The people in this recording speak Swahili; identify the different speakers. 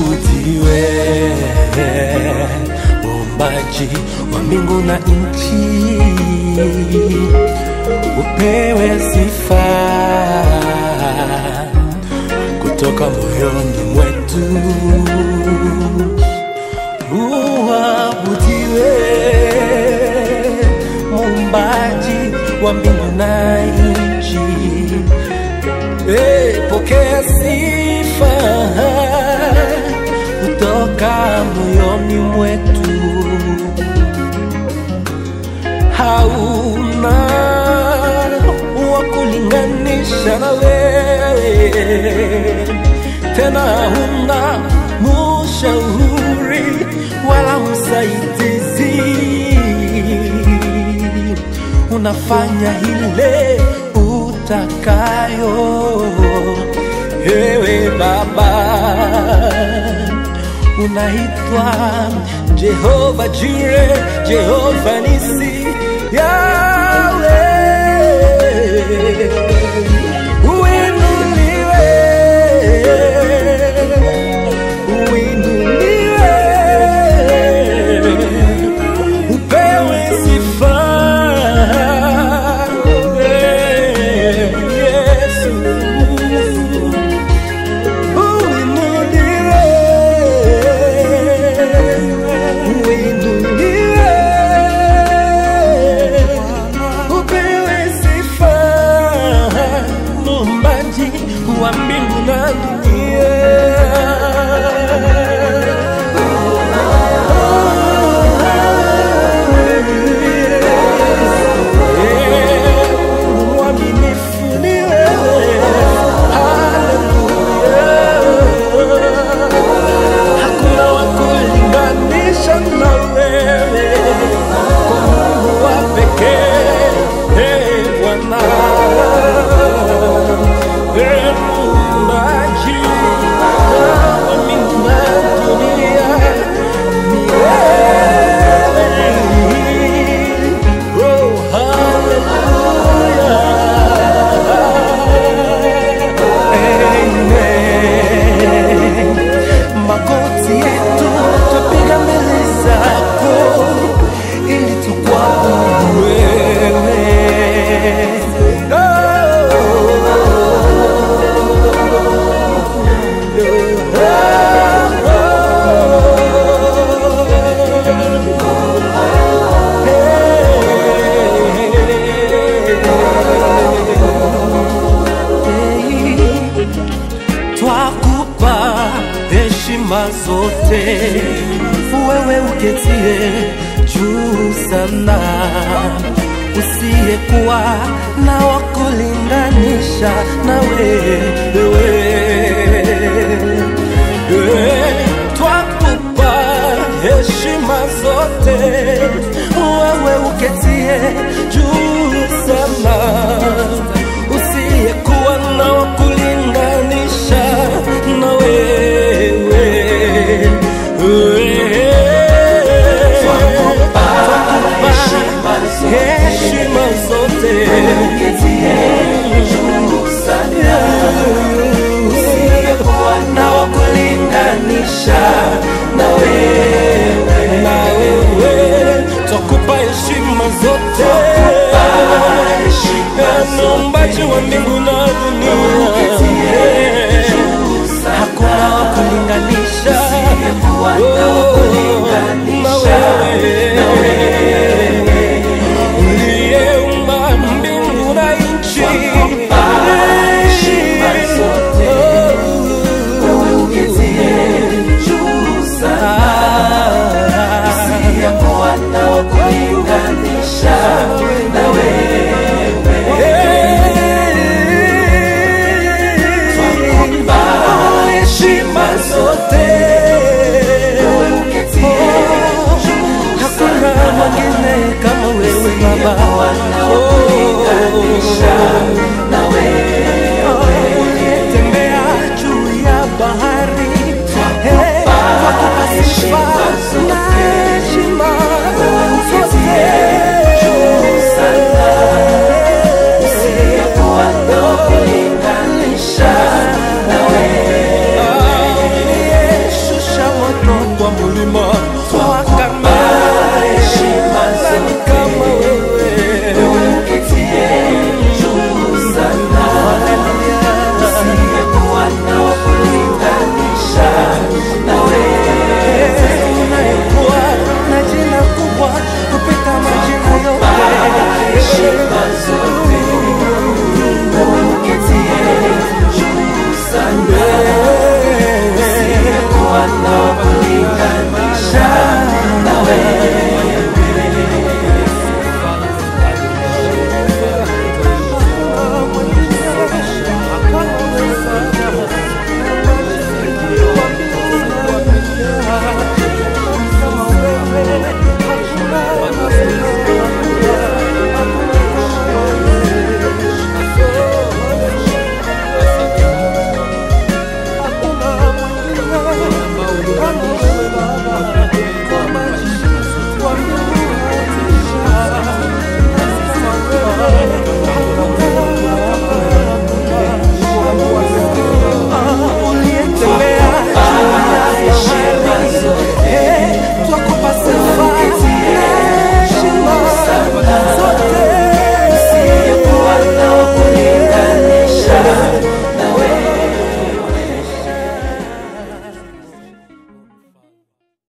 Speaker 1: Tukutukuti wewe, wa mbingu na nchi, upewe sifa. Kutoka moyoni mwetu. Uabudiwe Muumbaji wa mbingu na nchi, hey, sifa. Kutoka moyoni mwetu. Hauna wa kulinganisha na wewe, tena hauna mushauri wala msaidizi. Unafanya ile utakayo, ewe Baba unaitwa Jehova Jire, Jehova Nisi, zote, wewe uketie juu sana, usiyekuwa na wakulinganisha na wewe. Eh, muumbaji wa mbingu wewe Baba, tembea juu ya bahari twatupa